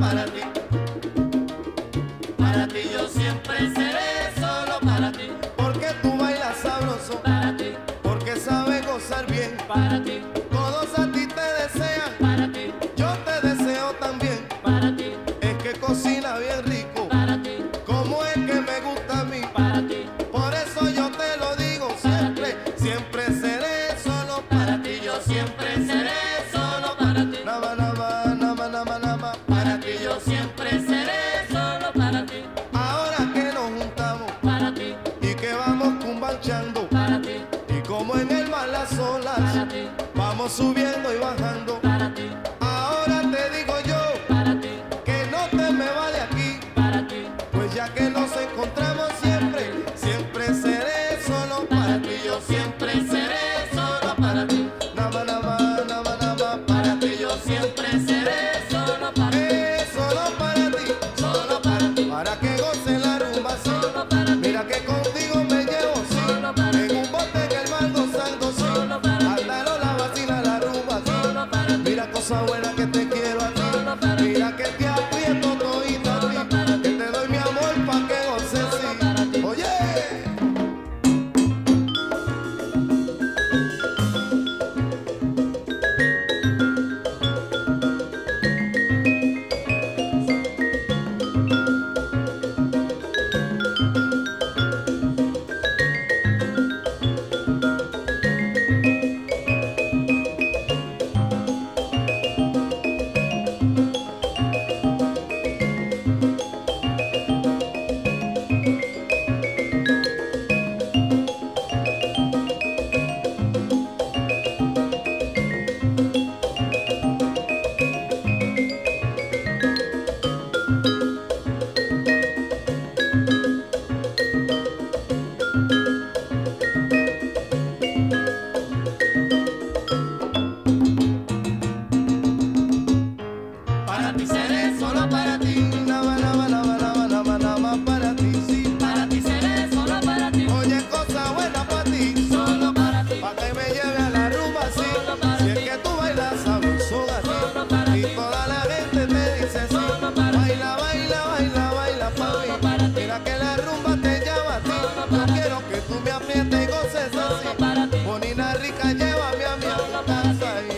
para ti. Para ti yo siempre seré solo para ti. Porque tú bailas sabroso. Para ti. Porque sabes gozar bien. Para ti. Todos a ti te desean. Para ti. Yo te deseo también. Para ti. Es que cocina bien rico. Para ti. Como es que me gusta a mí. Para ti. Por eso yo te lo digo siempre. Siempre seré solo para ti. Yo siempre. marchando. Y como en el mar olas vamos subiendo y bajando. Para ti. Ahora te digo yo que no te me va de aquí, pues ya que nos encontramos que te. Para ti seré solo para ti. dançar.